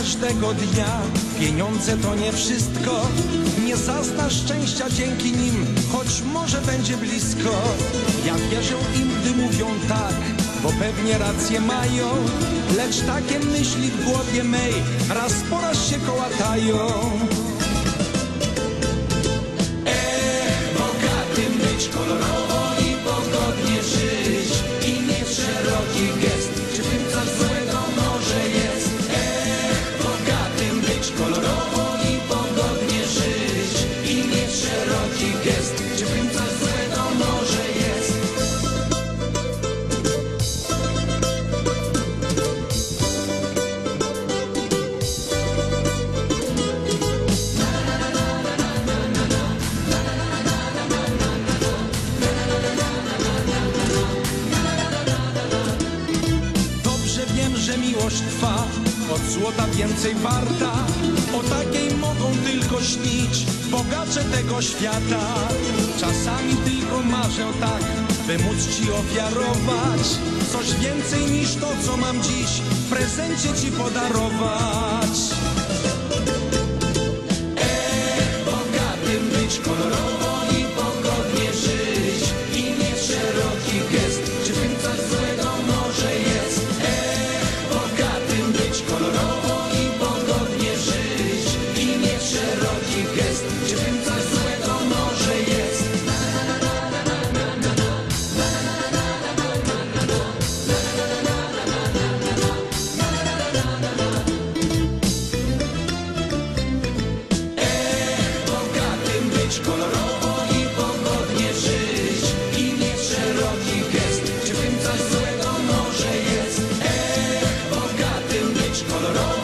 każdego dnia. Pieniądze to nie wszystko, nie zaznasz szczęścia dzięki nim, choć może będzie blisko. Ja wierzę im, gdy mówią tak, bo pewnie racje mają, lecz takie myśli w głowie mej raz po raz się kołatają. Trwa, od złota więcej warta. O takiej mogą tylko śnić bogacze tego świata. Czasami tylko marzę tak, by móc ci ofiarować coś więcej niż to, co mam dziś w prezencie ci podarować. być kolorowo i pogodnie żyć i mieć szeroki gest. Czy tym coś złego może jest? Ech, bogatym być kolorowo.